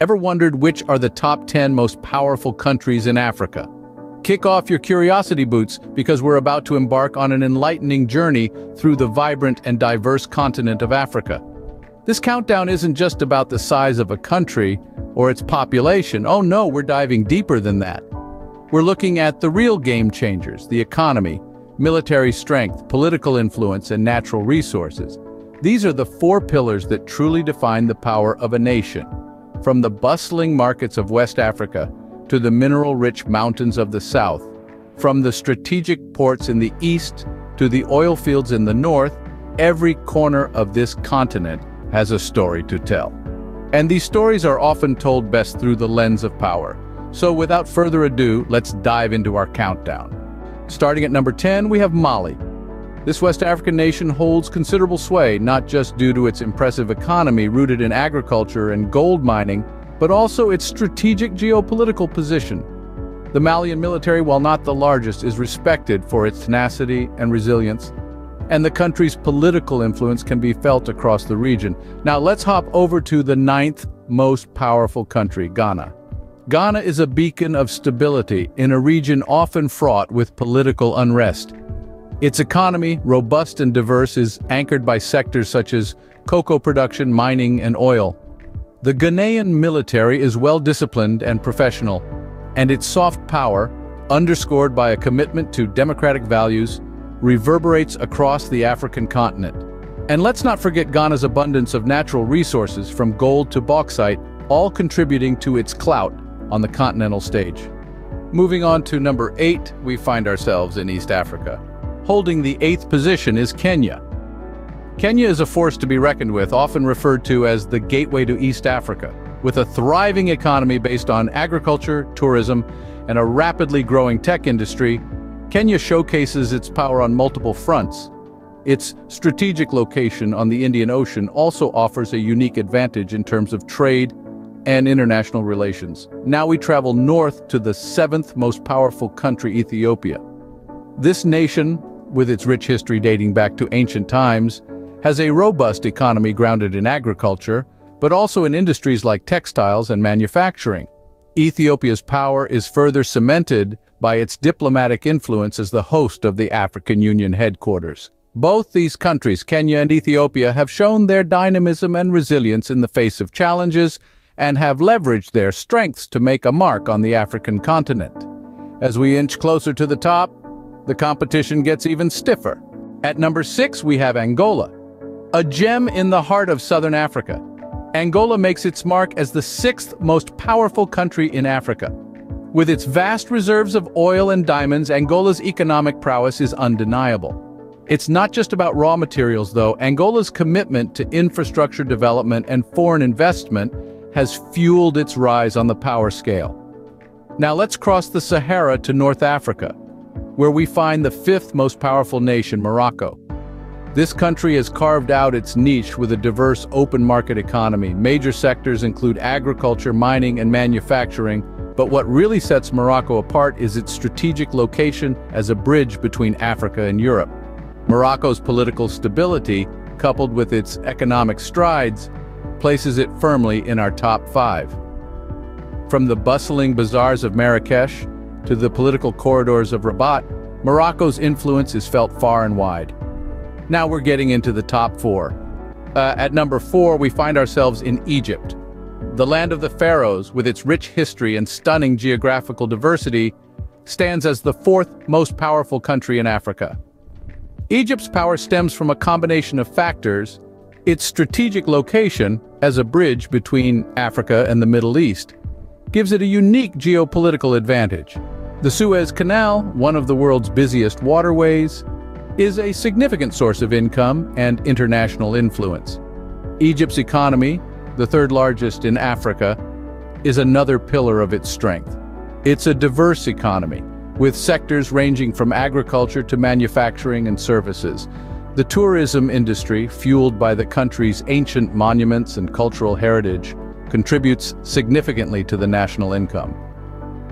Ever wondered which are the top 10 most powerful countries in Africa? Kick off your curiosity boots because we're about to embark on an enlightening journey through the vibrant and diverse continent of Africa. This countdown isn't just about the size of a country or its population. Oh no, we're diving deeper than that. We're looking at the real game changers, the economy, military strength, political influence, and natural resources. These are the four pillars that truly define the power of a nation. From the bustling markets of West Africa to the mineral-rich mountains of the south, from the strategic ports in the east to the oil fields in the north, every corner of this continent has a story to tell. And these stories are often told best through the lens of power. So without further ado, let's dive into our countdown. Starting at number 10, we have Mali. This West African nation holds considerable sway, not just due to its impressive economy rooted in agriculture and gold mining, but also its strategic geopolitical position. The Malian military, while not the largest, is respected for its tenacity and resilience, and the country's political influence can be felt across the region. Now let's hop over to the ninth most powerful country, Ghana. Ghana is a beacon of stability in a region often fraught with political unrest. Its economy, robust and diverse, is anchored by sectors such as cocoa production, mining, and oil. The Ghanaian military is well-disciplined and professional, and its soft power, underscored by a commitment to democratic values, reverberates across the African continent. And let's not forget Ghana's abundance of natural resources from gold to bauxite, all contributing to its clout on the continental stage. Moving on to number 8, we find ourselves in East Africa. Holding the eighth position is Kenya. Kenya is a force to be reckoned with, often referred to as the gateway to East Africa. With a thriving economy based on agriculture, tourism, and a rapidly growing tech industry, Kenya showcases its power on multiple fronts. Its strategic location on the Indian Ocean also offers a unique advantage in terms of trade and international relations. Now we travel north to the seventh most powerful country, Ethiopia. This nation, with its rich history dating back to ancient times, has a robust economy grounded in agriculture, but also in industries like textiles and manufacturing. Ethiopia's power is further cemented by its diplomatic influence as the host of the African Union headquarters. Both these countries, Kenya and Ethiopia, have shown their dynamism and resilience in the face of challenges and have leveraged their strengths to make a mark on the African continent. As we inch closer to the top, the competition gets even stiffer. At number six, we have Angola, a gem in the heart of southern Africa. Angola makes its mark as the sixth most powerful country in Africa. With its vast reserves of oil and diamonds, Angola's economic prowess is undeniable. It's not just about raw materials, though. Angola's commitment to infrastructure development and foreign investment has fueled its rise on the power scale. Now let's cross the Sahara to North Africa, where we find the fifth most powerful nation, Morocco. This country has carved out its niche with a diverse open market economy. Major sectors include agriculture, mining, and manufacturing, but what really sets Morocco apart is its strategic location as a bridge between Africa and Europe. Morocco's political stability, coupled with its economic strides, places it firmly in our top five. From the bustling bazaars of Marrakesh to the political corridors of Rabat, Morocco's influence is felt far and wide. Now we're getting into the top four. Uh, at number four, we find ourselves in Egypt. The land of the pharaohs, with its rich history and stunning geographical diversity, stands as the fourth most powerful country in Africa. Egypt's power stems from a combination of factors, its strategic location, as a bridge between Africa and the Middle East, gives it a unique geopolitical advantage. The Suez Canal, one of the world's busiest waterways, is a significant source of income and international influence. Egypt's economy, the third largest in Africa, is another pillar of its strength. It's a diverse economy, with sectors ranging from agriculture to manufacturing and services, the tourism industry, fueled by the country's ancient monuments and cultural heritage, contributes significantly to the national income.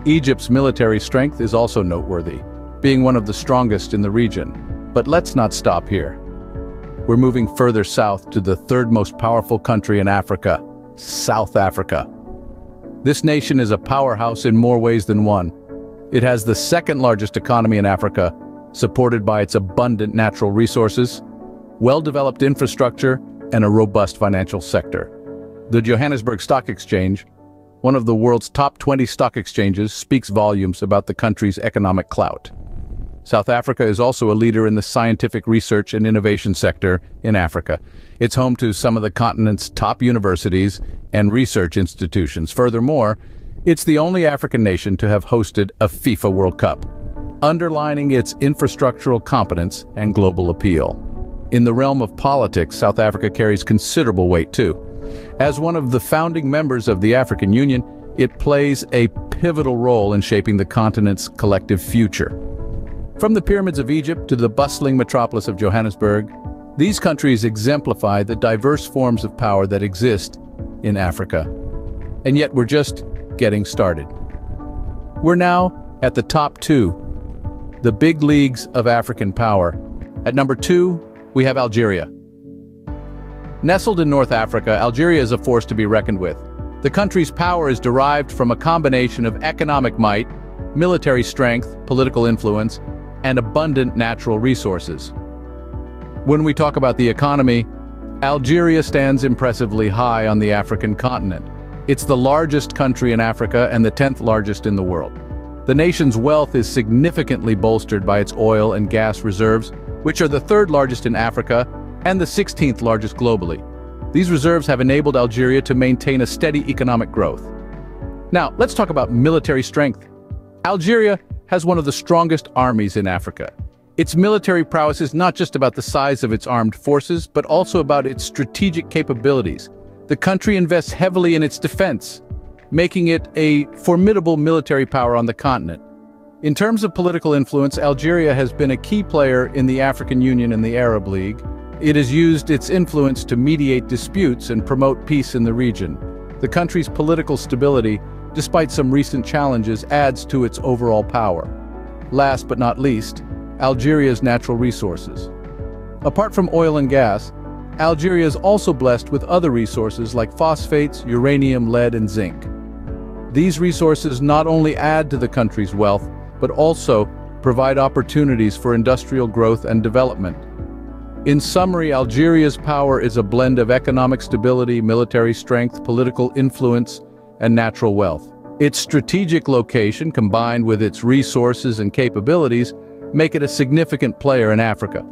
Egypt's military strength is also noteworthy, being one of the strongest in the region. But let's not stop here. We're moving further south to the third most powerful country in Africa, South Africa. This nation is a powerhouse in more ways than one. It has the second largest economy in Africa, supported by its abundant natural resources, well-developed infrastructure, and a robust financial sector. The Johannesburg Stock Exchange, one of the world's top 20 stock exchanges, speaks volumes about the country's economic clout. South Africa is also a leader in the scientific research and innovation sector in Africa. It's home to some of the continent's top universities and research institutions. Furthermore, it's the only African nation to have hosted a FIFA World Cup, underlining its infrastructural competence and global appeal. In the realm of politics, South Africa carries considerable weight too. As one of the founding members of the African Union, it plays a pivotal role in shaping the continent's collective future. From the pyramids of Egypt to the bustling metropolis of Johannesburg, these countries exemplify the diverse forms of power that exist in Africa. And yet we're just getting started. We're now at the top two, the big leagues of African power. At number two, we have Algeria. Nestled in North Africa, Algeria is a force to be reckoned with. The country's power is derived from a combination of economic might, military strength, political influence, and abundant natural resources. When we talk about the economy, Algeria stands impressively high on the African continent. It's the largest country in Africa and the 10th largest in the world. The nation's wealth is significantly bolstered by its oil and gas reserves, which are the third largest in Africa and the 16th largest globally. These reserves have enabled Algeria to maintain a steady economic growth. Now, let's talk about military strength. Algeria has one of the strongest armies in Africa. Its military prowess is not just about the size of its armed forces, but also about its strategic capabilities. The country invests heavily in its defense, making it a formidable military power on the continent. In terms of political influence, Algeria has been a key player in the African Union and the Arab League. It has used its influence to mediate disputes and promote peace in the region. The country's political stability, despite some recent challenges, adds to its overall power. Last but not least, Algeria's natural resources. Apart from oil and gas, Algeria is also blessed with other resources like phosphates, uranium, lead, and zinc. These resources not only add to the country's wealth, but also provide opportunities for industrial growth and development. In summary, Algeria's power is a blend of economic stability, military strength, political influence, and natural wealth. Its strategic location, combined with its resources and capabilities, make it a significant player in Africa.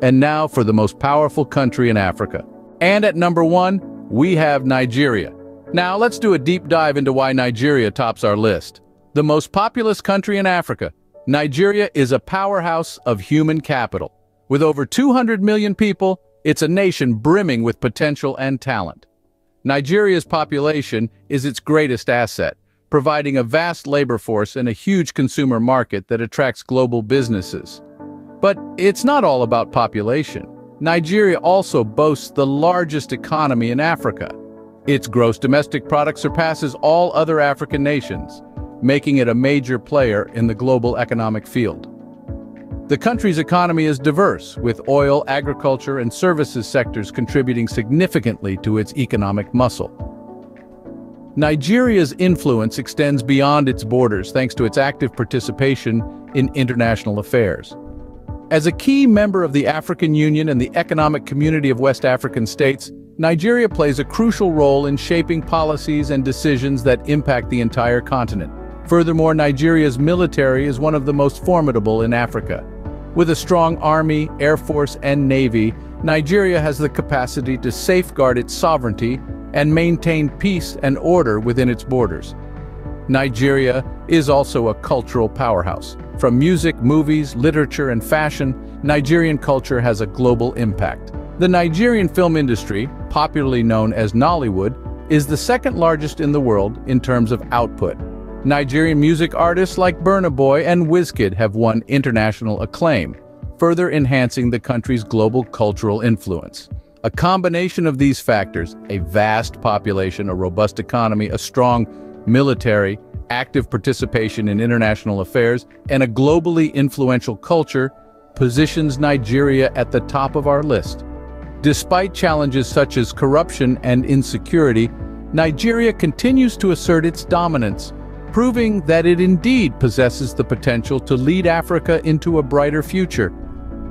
And now for the most powerful country in Africa. And at number one, we have Nigeria. Now let's do a deep dive into why Nigeria tops our list. The most populous country in Africa, Nigeria is a powerhouse of human capital. With over 200 million people, it's a nation brimming with potential and talent. Nigeria's population is its greatest asset, providing a vast labor force and a huge consumer market that attracts global businesses. But it's not all about population. Nigeria also boasts the largest economy in Africa. Its gross domestic product surpasses all other African nations, making it a major player in the global economic field. The country's economy is diverse, with oil, agriculture, and services sectors contributing significantly to its economic muscle. Nigeria's influence extends beyond its borders thanks to its active participation in international affairs. As a key member of the African Union and the Economic Community of West African States, Nigeria plays a crucial role in shaping policies and decisions that impact the entire continent. Furthermore, Nigeria's military is one of the most formidable in Africa. With a strong army, air force, and navy, Nigeria has the capacity to safeguard its sovereignty and maintain peace and order within its borders. Nigeria is also a cultural powerhouse. From music, movies, literature, and fashion, Nigerian culture has a global impact. The Nigerian film industry, popularly known as Nollywood, is the second largest in the world in terms of output. Nigerian music artists like Burna Boy and Wizkid have won international acclaim, further enhancing the country's global cultural influence. A combination of these factors, a vast population, a robust economy, a strong military, active participation in international affairs, and a globally influential culture, positions Nigeria at the top of our list. Despite challenges such as corruption and insecurity, Nigeria continues to assert its dominance, proving that it indeed possesses the potential to lead Africa into a brighter future.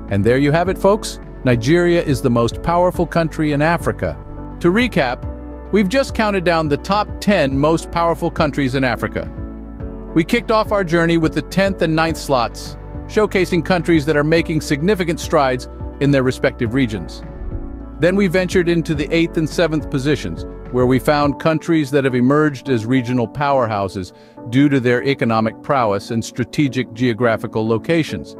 And there you have it, folks. Nigeria is the most powerful country in Africa. To recap, we've just counted down the top 10 most powerful countries in Africa. We kicked off our journey with the 10th and 9th slots, showcasing countries that are making significant strides in their respective regions. Then we ventured into the 8th and 7th positions, where we found countries that have emerged as regional powerhouses due to their economic prowess and strategic geographical locations.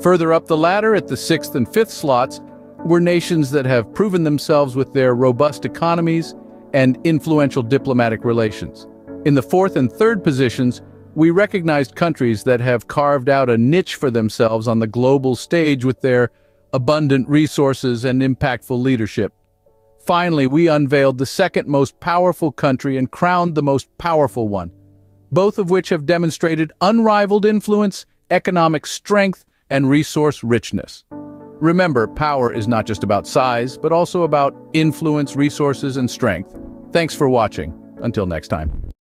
Further up the ladder, at the sixth and fifth slots, were nations that have proven themselves with their robust economies and influential diplomatic relations. In the fourth and third positions, we recognized countries that have carved out a niche for themselves on the global stage with their abundant resources and impactful leadership. Finally, we unveiled the second most powerful country and crowned the most powerful one, both of which have demonstrated unrivaled influence, economic strength, and resource richness. Remember, power is not just about size, but also about influence, resources, and strength. Thanks for watching. Until next time.